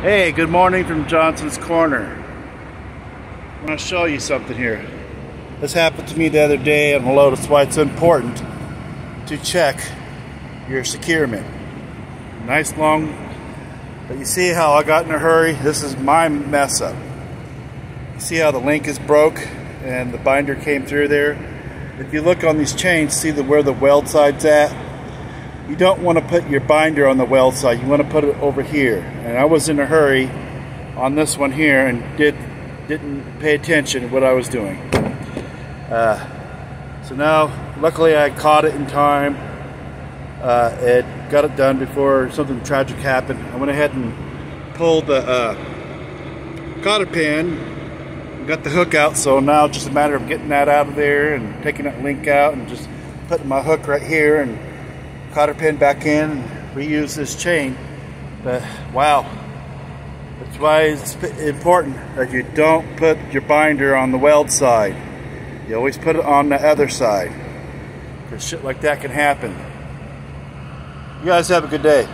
Hey, good morning from Johnson's Corner. I'm to show you something here. This happened to me the other day the load. That's why it's important to check your securement. Nice long, but you see how I got in a hurry? This is my mess up. You see how the link is broke and the binder came through there? If you look on these chains, see the, where the weld side's at? You don't want to put your binder on the weld side. You want to put it over here. And I was in a hurry on this one here and did, didn't pay attention to what I was doing. Uh, so now, luckily I caught it in time. Uh, it got it done before something tragic happened. I went ahead and pulled the uh, cotter pin, got the hook out, so now just a matter of getting that out of there and taking that link out and just putting my hook right here and cotter pin back in reuse this chain. But wow, that's why it's important that you don't put your binder on the weld side. You always put it on the other side. Because shit like that can happen. You guys have a good day.